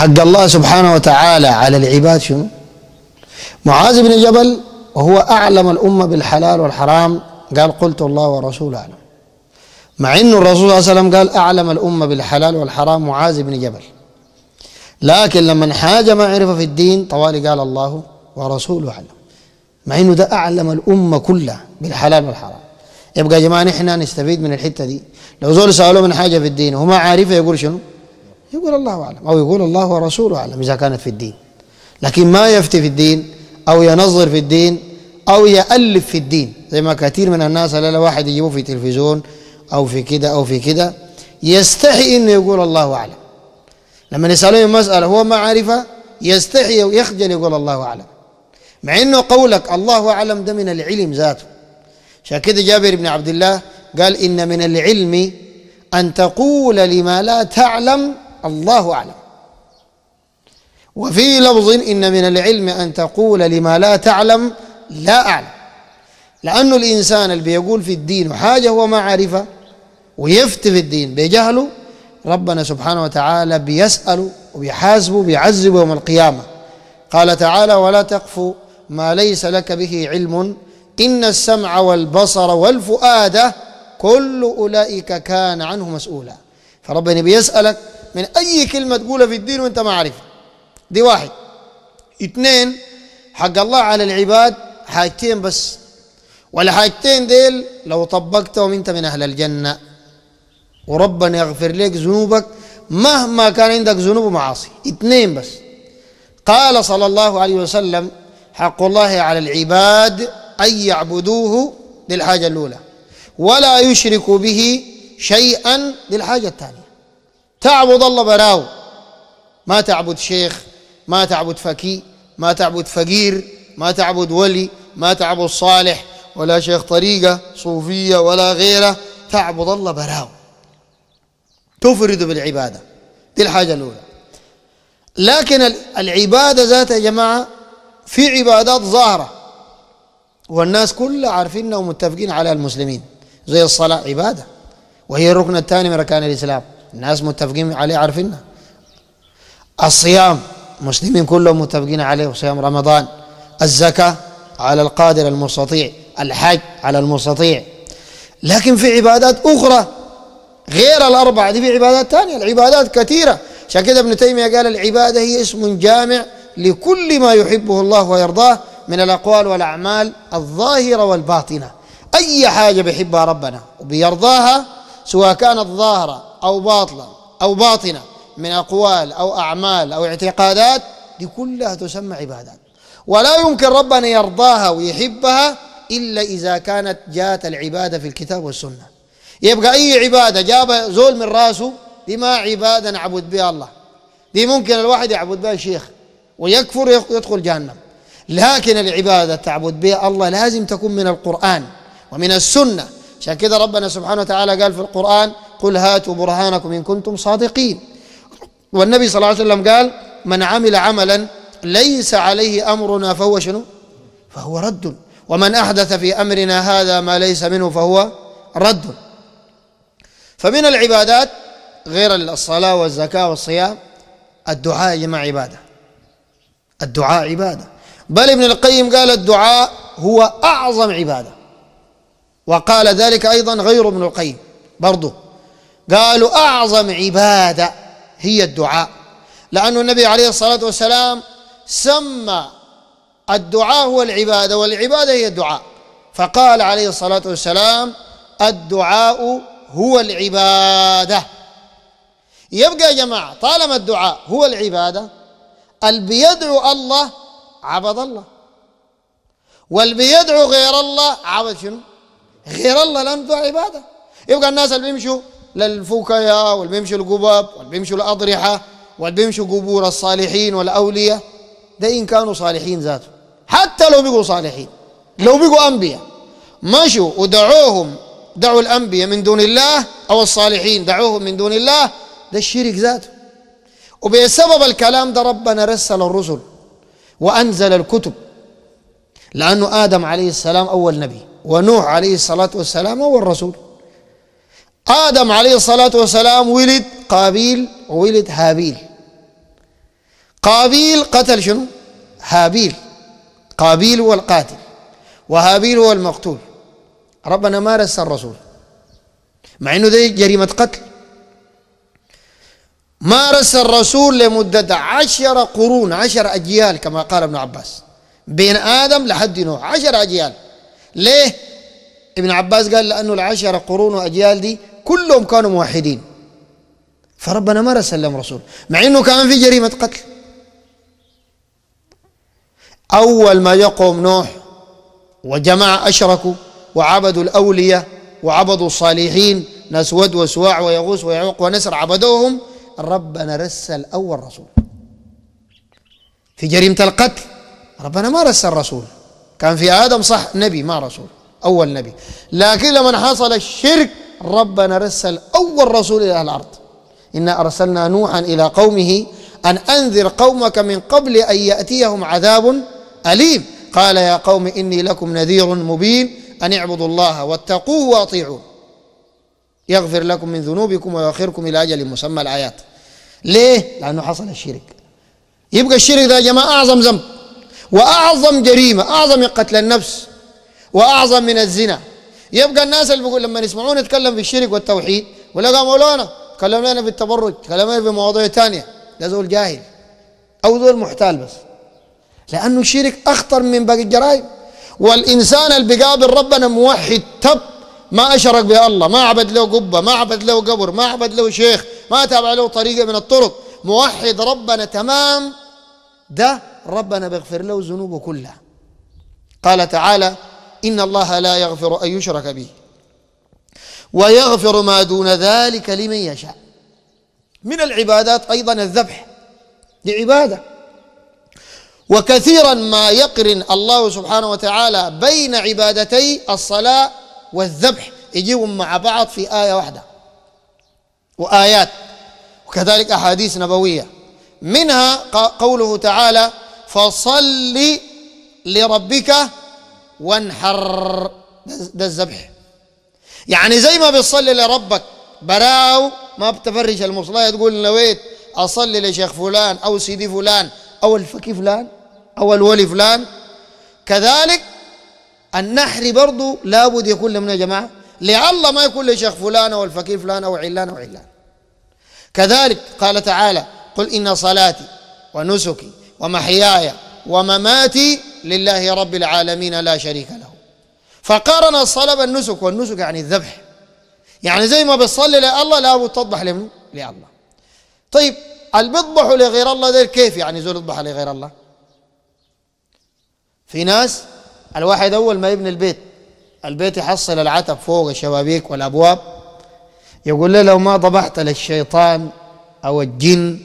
حق الله سبحانه وتعالى على العباد شنو؟ معاذ بن جبل وهو أعلم الأمة بالحلال والحرام. قال قلت الله ورسوله أعلم. مع أنه الرسول صلى الله عليه وسلم قال أعلم الأمة بالحلال والحرام معاذ بن جبل. لكن لما حاجة ما عرف في الدين طوالي قال الله ورسوله أعلم. مع أنه ده أعلم الأمة كلها بالحلال والحرام. يبقى يا جماعة نحن نستفيد من الحتة دي. لو زول سألوه من حاجة في الدين وما عارفه يقول شنو؟ يقول الله أعلم أو يقول الله ورسوله أعلم إذا كانت في الدين. لكن ما يفتي في الدين أو ينظر في الدين أو يألف في الدين. زي ما كثير من الناس لا واحد يجيبوه في تلفزيون أو في كده أو في كده يستحي إنه يقول الله أعلم. لما يسألوه مسألة هو ما عارفها يستحي ويخجل يقول الله أعلم. مع إنه قولك الله أعلم ده من العلم ذاته. عشان كده جابر بن عبد الله قال إن من العلم أن تقول لما لا تعلم الله أعلم. وفي لفظ إن من العلم أن تقول لما لا تعلم لا أعلم. لأنه الإنسان اللي بيقول في الدين وحاجة هو ما عارفها ويفتي في الدين بجهله ربنا سبحانه وتعالى بيسأله وبيحاسبه بيعذبه يوم القيامة. قال تعالى ولا تقف ما ليس لك به علم إن السمع والبصر والفؤاد كل أولئك كان عنه مسؤولا. فربنا بيسألك من أي كلمة تقولها في الدين وأنت ما عارفها. دي واحد. اثنين حق الله على العباد حاجتين بس. والحاجتين ديل لو طبقتهم أنت من أهل الجنة. وربنا يغفر لك ذنوبك مهما كان عندك ذنوب ومعاصي. اثنين بس. قال صلى الله عليه وسلم حق الله على العباد أن يعبدوه للحاجة الأولى. ولا يشركوا به شيئا للحاجة الثانية. تعبد الله براو. ما تعبد شيخ ما تعبد فكي ما تعبد فقير ما تعبد ولي ما تعبد صالح ولا شيخ طريقة صوفية ولا غيره. تعبد الله براو. تفرد بالعبادة. دي الحاجة الأولى. لكن العبادة ذاتها يا جماعة في عبادات ظاهرة. والناس كلها عارفينها ومتفقين على المسلمين. زي الصلاة عبادة. وهي الركن الثاني من أركان الإسلام. الناس متفقين عليه عارفينها الصيام المسلمين كلهم متفقين عليه وصيام رمضان. الزكاة على القادر المستطيع الحج على المستطيع. لكن في عبادات أخرى غير الأربعة دي في عبادات ثانية العبادات كثيرة. عشان كده ابن تيمية قال العبادة هي اسم جامع لكل ما يحبه الله ويرضاه من الأقوال والأعمال الظاهرة والباطنة. أي حاجة بيحبها ربنا وبيرضاها سواء كانت ظاهرة أو باطلة أو باطنة من أقوال أو أعمال أو اعتقادات دي كلها تسمى عبادات. ولا يمكن ربنا يرضاها ويحبها إلا إذا كانت جاءت العبادة في الكتاب والسنة. يبقى أي عبادة جاب زول من راسه دي ما عبادة نعبد بها الله. دي ممكن الواحد يعبد بها الشيخ ويكفر يدخل جهنم. لكن العبادة تعبد بها الله لازم تكون من القرآن ومن السنة. عشان كده ربنا سبحانه وتعالى قال في القرآن قل هاتوا برهانكم إن كنتم صادقين. والنبي صلى الله عليه وسلم قال من عمل عملا ليس عليه أمرنا فهو شنو؟ فهو رد. ومن أحدث في أمرنا هذا ما ليس منه فهو رد. فمن العبادات غير الصلاة والزكاة والصيام الدعاء يا جماعة عبادة. الدعاء عبادة. بل ابن القيم قال الدعاء هو أعظم عبادة. وقال ذلك أيضا غير ابن القيم. برضه قالوا أعظم عبادة هي الدعاء. لأن النبي عليه الصلاة والسلام سمى الدعاء هو العبادة والعبادة هي الدعاء. فقال عليه الصلاة والسلام الدعاء هو العبادة. يبقى يا جماعة طالما الدعاء هو العبادة اللي بيدعو الله عبد الله؟ واللي بيدعو غير الله عبد شنو؟ غير الله لأنه عبادة. يبقى الناس اللي بيمشوا للفكياء واللي بيمشوا القبب واللي بيمشوا الأضرحة واللي بيمشوا قبور الصالحين والأولياء ده إن كانوا صالحين ذاته. حتى لو بقوا صالحين لو بقوا أنبياء مشوا ودعوهم دعوا الأنبياء من دون الله أو الصالحين دعوهم من دون الله ده الشرك ذاته. وبسبب الكلام ده ربنا رسل الرسل وأنزل الكتب لأنه آدم عليه السلام أول نبي ونوح عليه الصلاة والسلام أول رسول. آدم عليه الصلاة والسلام ولد قابيل وولد هابيل. قابيل قتل شنو؟ هابيل. قابيل هو القاتل وهابيل هو المقتول. ربنا ما رسل الرسول. مع إنه دي جريمة قتل. مارس الرسول لمدة عشر قرون عشر أجيال كما قال ابن عباس. بين آدم لحد نوح عشر أجيال. ليه؟ ابن عباس قال لأنه العشر قرون وأجيال دي كلهم كانوا موحدين. فربنا ما رسل لهم رسول مع إنه كان في جريمة قتل. أول ما يقوم نوح وجماعة أشركوا وعبدوا الأولياء وعبدوا الصالحين ناس ود وسواع ويغوث ويعوق ونسر عبدوهم ربنا رسل أول رسول. في جريمة القتل ربنا ما رسل رسول. كان في آدم صح نبي ما رسول أول نبي. لكن لما حصل الشرك ربنا رسل أول رسول إلى الأرض. إنا أرسلنا نوحا إلى قومه أن أنذر قومك من قبل أن يأتيهم عذاب أليم. قال يا قوم إني لكم نذير مبين أن اعبدوا الله واتقوه وأطيعوه يغفر لكم من ذنوبكم ويؤخركم إلى أجل مسمى الآيات. ليه؟ لأنه حصل الشرك. يبقى الشرك ده يا جماعة أعظم ذنب وأعظم جريمة أعظم من قتل النفس وأعظم من الزنا. يبقى الناس اللي بيقول لما يسمعون نتكلم في الشرك والتوحيد ولا مولانا تكلم لنا في التبرج تكلم لنا في مواضيع ثانية ده زول جاهل أو زول محتال بس. لأنه الشرك أخطر من باقي الجرائم. والإنسان اللي بيقابل ربنا موحد تب ما أشرك به الله ما عبد له قبة ما عبد له قبر ما عبد له شيخ ما تابع له طريقة من الطرق. موحد ربنا تمام ده ربنا بيغفر له ذنوبه كلها. قال تعالى إن الله لا يغفر أن يشرك به ويغفر ما دون ذلك لمن يشاء. من العبادات أيضا الذبح لعبادة. وكثيرا ما يقرن الله سبحانه وتعالى بين عبادتي الصلاة والذبح. يجيهم مع بعض في آية واحدة. وآيات. وكذلك أحاديث نبوية. منها قوله تعالى فصل لربك وانحر. ده الذبح. يعني زي ما بتصلي لربك براو ما بتفرش المصلية تقول نويت أصلي لشيخ فلان أو سيدي فلان أو الفكي فلان أو الولي فلان. كذلك النحر برضو لابد يكون لمن يا جماعة؟ لعل ما يكون لشيخ فلان أو الفقير فلان أو علان أو علان. كذلك قال تعالى قل إن صلاتي ونسكي ومحياي ومماتي لله رب العالمين لا شريك له. فقارن الصلاة بالنسك والنسك يعني الذبح. يعني زي ما بتصلي لله لابد تضبح لمن لله. طيب اللي بيذبحوا لغير الله ده كيف يعني زول يذبح لغير الله؟ في ناس الواحد أول ما يبني البيت البيت يحصل العتب فوق الشبابيك والأبواب. يقول له لو ما ضبحت للشيطان أو الجن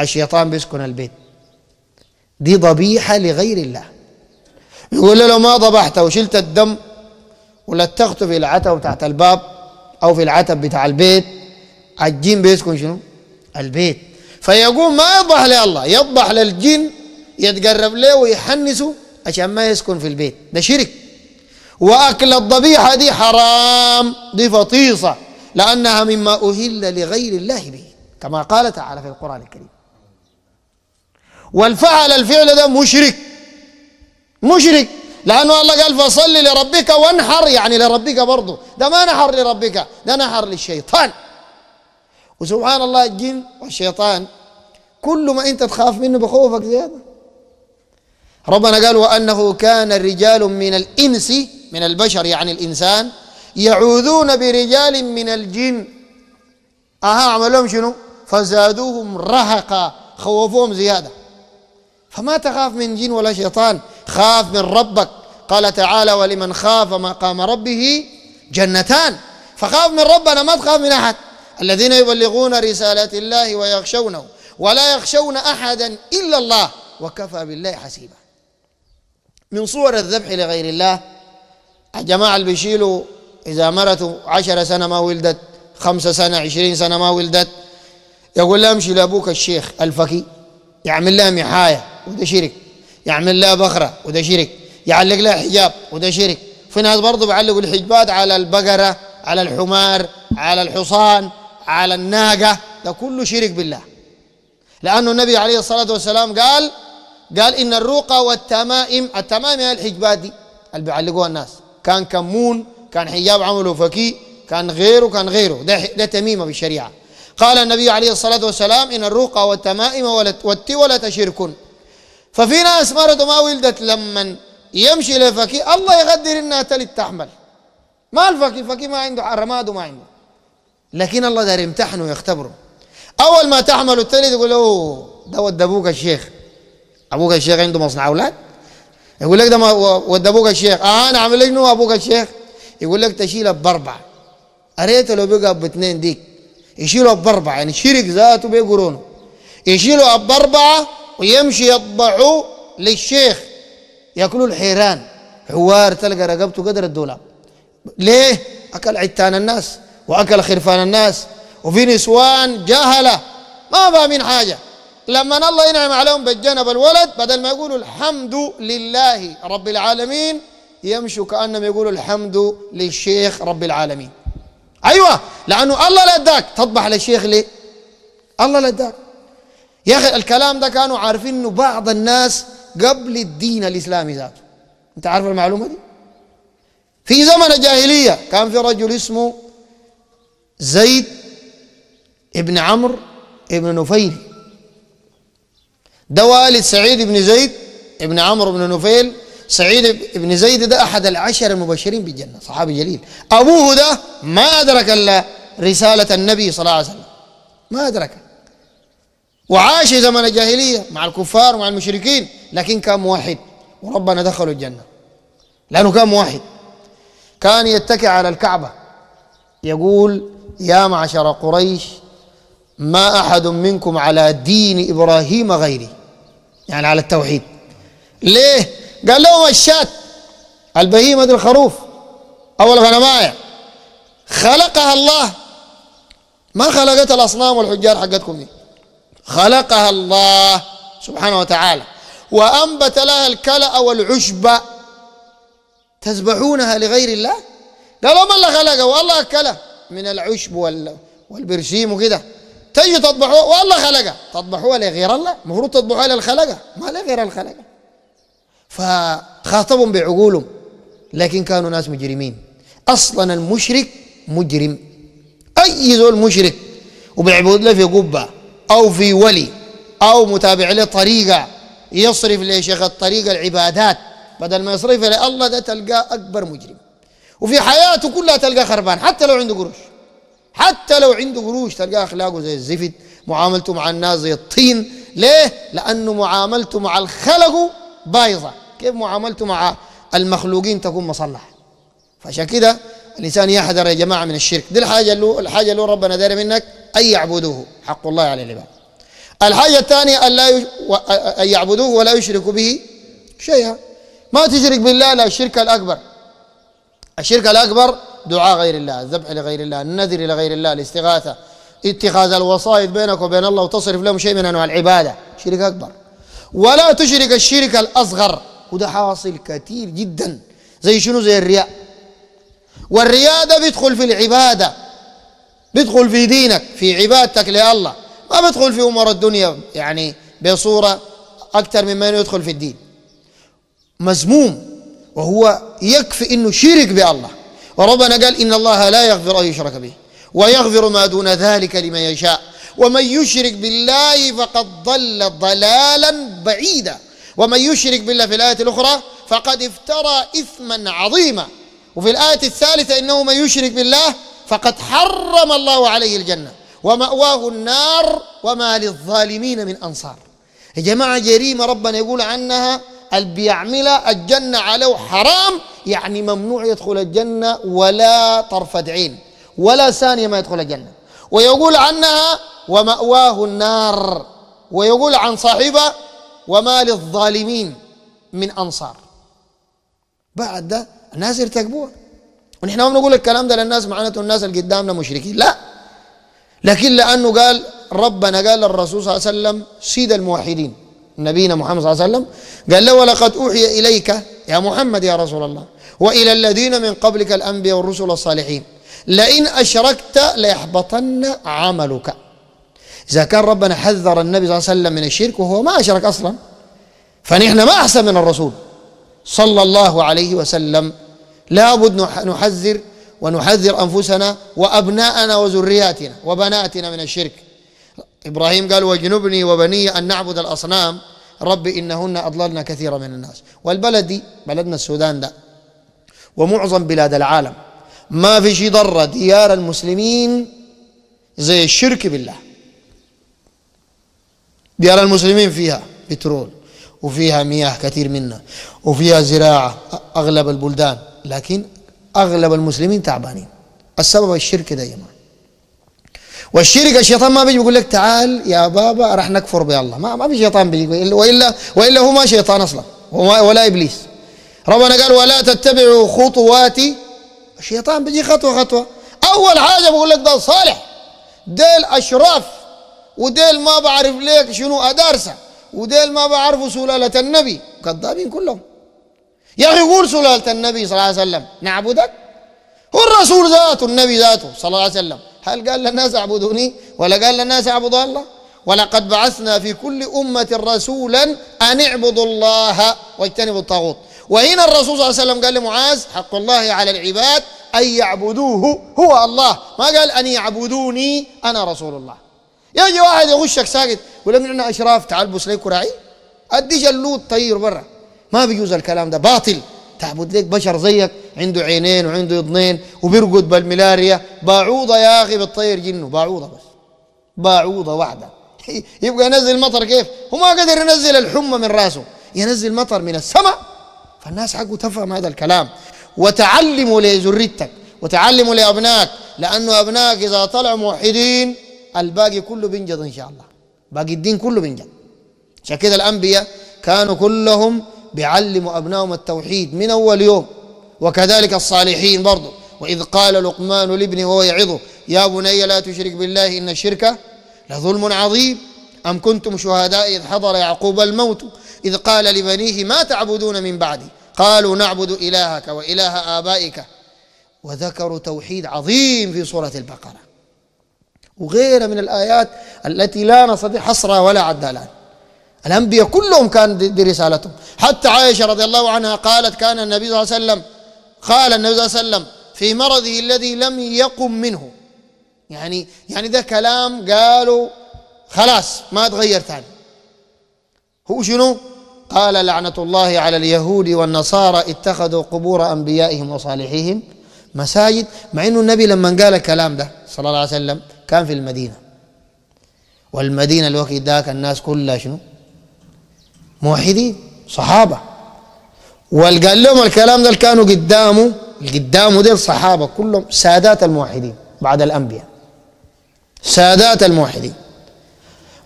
الشيطان بيسكن البيت. دي ضبيحة لغير الله. يقول له لو ما ضبحت وشلت الدم ولتخته في العتب تحت الباب أو في العتب بتاع البيت الجن بيسكن شنو؟ البيت. فيقوم ما يضبح لله يضبح للجن يتقرب له ويحنسه عشان ما يسكن في البيت. ده شرك. وأكل الضبيحة دي حرام دي فطيصه لأنها مما أهل لغير الله به كما قال تعالى في القرآن الكريم. والفعل الفعل ده مشرك. مشرك. لأنه الله قال فصل لربك وانحر يعني لربك برضه ده ما نحر لربك ده نحر للشيطان. وسبحان الله الجن والشيطان كل ما أنت تخاف منه بخوفك زيادة. ربنا قال وأنه كان رجال من الإنس من البشر يعني الإنسان يعوذون برجال من الجن. أها عملهم شنو؟ فزادوهم رهقا خوفوهم زيادة. فما تخاف من جن ولا شيطان خاف من ربك. قال تعالى ولمن خاف مقام ربه جنتان. فخاف من ربنا ما تخاف من أحد. الذين يبلغون رسالات الله ويخشونه ولا يخشون أحدا إلا الله وكفى بالله حسيبا. من صور الذبح لغير الله الجماعة اللي بيشيلوا إذا مرته عشر سنة ما ولدت خمسة سنة عشرين سنة ما ولدت يقول لها امشي لأبوك الشيخ الفقي يعمل لها محاية وده شرك. يعمل لها بخرة وده شرك. يعلق لها حجاب وده شرك. في ناس برضه بيعلقوا الحجبات على البقرة على الحمار على الحصان على الناقة. ده كله شرك بالله. لأن النبي عليه الصلاة والسلام قال قال إن الرقى والتمائم التمائم هي الحجبات دي اللي بيعلقوها الناس. كان كمون كان حجاب عمله فكي كان غيره كان غيره. ده, ده تميمة بالشريعة. قال النبي عليه الصلاة والسلام إن الرقى والتمائم والتولة شرك ففي ناس مرضوا ما ولدت لما يمشي لفكي الله يقدر إنها تلد تحمل. ما الفكي؟ فكي ما عنده رماد وما عنده لكن الله دار يمتحنه ويختبره. أول ما تحمل التلد يقول له ده ود أبوك الشيخ. أبوك الشيخ عنده مصنع أولاد؟ يقول لك ده ود أبوك الشيخ. آه أنا عامل لك أبوك الشيخ. يقول لك تشيله بأربعة. اريته لو بقى باثنين ديك. يشيله بأربعة يعني شرك ذاته بيقرونه يشيله بأربعة ويمشي يطبعوا للشيخ. ياكلوا الحيران. حوار تلقى رقبته قدر الدولاب. ليه؟ أكل عتان الناس وأكل خرفان الناس وفي نسوان جهله ما فاهمين حاجة. لما الله ينعم عليهم بالجنب الولد بدل ما يقولوا الحمد لله رب العالمين يمشوا كانهم يقولوا الحمد للشيخ رب العالمين. أيوه لأنه الله لا اداك تطبح للشيخ ليه؟ الله لا اداك يا أخي الكلام ده كانوا عارفين إنه بعض الناس قبل الدين الإسلامي ذاته. أنت عارف المعلومة دي؟ في زمن الجاهلية كان في رجل اسمه زيد ابن عمرو ابن نفيل. ده والد سعيد بن زيد ابن عمرو بن نفيل. سعيد بن زيد ده أحد العشر المبشرين بالجنة صحابي جليل. أبوه ده ما أدرك رسالة النبي صلى الله عليه وسلم. ما أدرك. وعاش زمن الجاهلية مع الكفار ومع المشركين لكن كان موحد. وربنا دخله الجنة. لأنه كان موحد. كان يتكئ على الكعبة. يقول يا معشر قريش ما أحد منكم على دين إبراهيم غيري. يعني على التوحيد. ليه؟ قال لهم الشاة البهيمة دي الخروف أو الغنماية. خلقها الله. ما خلقت الأصنام والحجار حقتكم دي. خلقها الله سبحانه وتعالى. وأنبت لها الكلأ والعشب. تذبحونها لغير الله؟ قالوا ما الله خلقها؟ والله أكلها من العشب وال والبرسيم وكده. تجي تطبحوها والله خلقها. تطبحوها لغير الله؟ المفروض تطبحوها للخلقة. ما لغير الخلقة. فخاطبهم بعقولهم. لكن كانوا ناس مجرمين. أصلا المشرك مجرم. أي زول مشرك. وبيعبد له في قبة. أو في ولي أو متابع له طريقه يصرف لشيخ الطريقة العبادات بدل ما يصرف الله ده تلقاه أكبر مجرم. وفي حياته كلها تلقاه خربان حتى لو عنده قروش. حتى لو عنده قروش تلقاه أخلاقه زي الزفت معاملته مع الناس زي الطين. ليه؟ لأنه معاملته مع الخلق بايظة. كيف معاملته مع المخلوقين تكون مصلحة؟ فعشان كده الإنسان يحذر يا جماعة من الشرك. دي الحاجة اللي الحاجة اللي ربنا دار منك. أن يعبدوه. حق الله على العباد. الحاجة الثانية أن لا يش... أن يعبدوه ولا يشركوا به شيئا. ما تشرك بالله لا الشرك الأكبر. الشرك الأكبر دعاء غير الله الذبح لغير الله النذر لغير الله الاستغاثة اتخاذ الوسائط بينك وبين الله وتصرف لهم شيء من أنواع العبادة. شرك أكبر. ولا تشرك الشرك الأصغر. وده حاصل كثير جدا. زي شنو؟ زي الرياء. والرياء ده بيدخل في العبادة. بيدخل في دينك في عبادتك لله. ما بيدخل في أمور الدنيا يعني بصورة أكثر مما يدخل في الدين. مذموم وهو يكفي إنه شرك بالله. وربنا قال إن الله لا يغفر أن يشرك به ويغفر ما دون ذلك لمن يشاء. ومن يشرك بالله فقد ضل ضلالا بعيدا. ومن يشرك بالله في الآية الأخرى فقد افترى إثما عظيما. وفي الآية الثالثة إنه من يشرك بالله فقد حرم الله عليه الجنة ومأواه النار وما للظالمين من أنصار. يا جماعة جريمة ربنا يقول عنها اللي بيعملها الجنة عليه حرام يعني ممنوع يدخل الجنة ولا طرفة عين ولا ثانية ما يدخل الجنة. ويقول عنها ومأواه النار ويقول عن صاحبه وما للظالمين من أنصار. بعد ده الناس يرتكبوها. ونحن ما بنقول الكلام ده للناس معناته الناس اللي قدامنا مشركين. لا. لكن لأنه قال ربنا قال للرسول صلى الله عليه وسلم سيد الموحدين. نبينا محمد صلى الله عليه وسلم قال له ولقد أوحي إليك يا محمد يا رسول الله وإلى الذين من قبلك الأنبياء والرسل الصالحين. لئن أشركت ليحبطن عملك. إذا كان ربنا حذر النبي صلى الله عليه وسلم من الشرك وهو ما أشرك أصلا فنحن ما أحسن من الرسول صلى الله عليه وسلم. لابد نحذر ونحذر أنفسنا وأبناءنا وذرياتنا وبناتنا من الشرك. إبراهيم قال واجنبني وبني أن نعبد الأصنام. رب إنهن أضللن كثيرا من الناس. والبلد دي بلدنا السودان ده ومعظم بلاد العالم. ما في شيء ضر ديار المسلمين زي الشرك بالله. ديار المسلمين فيها بترول وفيها مياه كثير منها وفيها زراعة أغلب البلدان. لكن أغلب المسلمين تعبانين. السبب الشرك ده يا جماعة والشرك الشيطان ما بيجي يقول لك تعال يا بابا راح نكفر بالله. ما ما في شيطان بيجي والا وإلا هو ما شيطان أصلا. ولا إبليس. ربنا قال ولا تتبعوا خطوات الشيطان بيجي خطوه خطوة. أول حاجة بقول لك ده صالح. ديل أشراف. وديل ما بعرف ليك شنو أدارسه. وديل ما بعرفوا سلالة النبي. كذابين كلهم. يا أخي قول سلالة النبي صلى الله عليه وسلم نعبدك؟ هو الرسول ذاته النبي ذاته صلى الله عليه وسلم. هل قال للناس اعبدوني؟ ولا قال للناس اعبدوا الله؟ ولقد بعثنا في كل أمة رسولا أن اعبدوا الله واجتنبوا الطاغوت. وهنا الرسول صلى الله عليه وسلم قال لمعاذ حق الله على العباد أن يعبدوه هو الله. ما قال أن يعبدوني أنا رسول الله. يجي واحد يغشك ساكت ولا من أشراف تعال بوس لي كراعي أدي جلود طير برا. ما بيجوز الكلام ده باطل. تعبد لك بشر زيك عنده عينين وعنده اذنين وبيرقد بالملاريا. باعوضة يا أخي بتطير جنه باعوضة بس. باعوضة واحدة. يبقى ينزل مطر كيف؟ هو ما قدر ينزل الحمى من راسه. ينزل مطر من السماء. فالناس حقه تفهم هذا الكلام. وتعلموا لذريتك وتعلموا لابنائك لأنه ابنائك إذا طلعوا موحدين الباقي كله بينجد إن شاء الله. باقي الدين كله بينجد. عشان كده الأنبياء كانوا كلهم بيعلموا ابنائهم التوحيد من أول يوم وكذلك الصالحين برضه وإذ قال لقمان لابنه وهو يعظه يا بني لا تشرك بالله إن الشرك لظلم عظيم. أم كنتم شهداء إذ حضر يعقوب الموت؟ إذ قال لبنيه ما تعبدون من بعدي؟ قالوا نعبد إلهك وإله آبائك. وذكروا توحيد عظيم في سورة البقرة. وغيرها من الآيات التي لا نستطيع حصرها ولا عدها الأنبياء كلهم كان دي رسالتهم. حتى عائشة رضي الله عنها قالت كان النبي صلى الله عليه وسلم قال النبي صلى الله عليه وسلم في مرضه الذي لم يقم منه. يعني يعني ده كلام قالوا خلاص ما تغير ثاني. هو شنو؟ قال لعنة الله على اليهود والنصارى اتخذوا قبور أنبيائهم وصالحيهم مساجد مع أنه النبي لما قال الكلام ده صلى الله عليه وسلم كان في المدينة. والمدينة الوقت ذاك الناس كلها شنو؟ موحدين صحابة. والقال لهم الكلام ده كانوا قدامه قدامه ديل صحابة كلهم سادات الموحدين بعد الأنبياء. سادات الموحدين.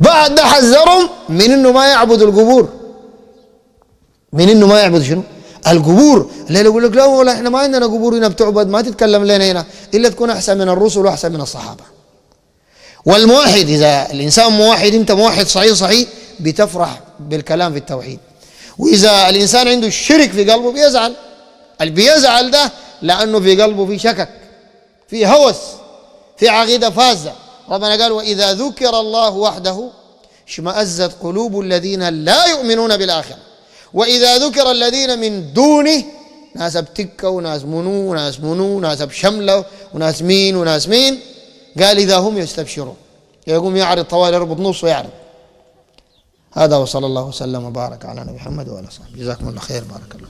بعد ده حذرهم من إنه ما يعبدوا القبور. من إنه ما يعبد شنو؟ القبور. اللي يقول لك لا والله إحنا ما عندنا قبور هنا بتعبد ما تتكلم لنا هنا إلا تكون أحسن من الرسل وأحسن من الصحابة. والموحد إذا الإنسان موحد أنت موحد صحيح صحيح بتفرح بالكلام في التوحيد. وإذا الإنسان عنده الشرك في قلبه بيزعل. اللي بيزعل ده لأنه في قلبه في شكك في هوس في عقيدة فازه ربنا قال وإذا ذكر الله وحده اشمأزت قلوب الذين لا يؤمنون بالآخرة. وإذا ذكر الذين من دونه ناس بتكة وناس منو وناس منو ناس بشملة وناس مين وناس مين؟ قال إذا هم يستبشرون يقوم يعرض طوال يربط نص ويعرض هذا وصلى الله وسلم وبارك على نبي محمد وعلى صحبه جزاكم الله خير. بارك الله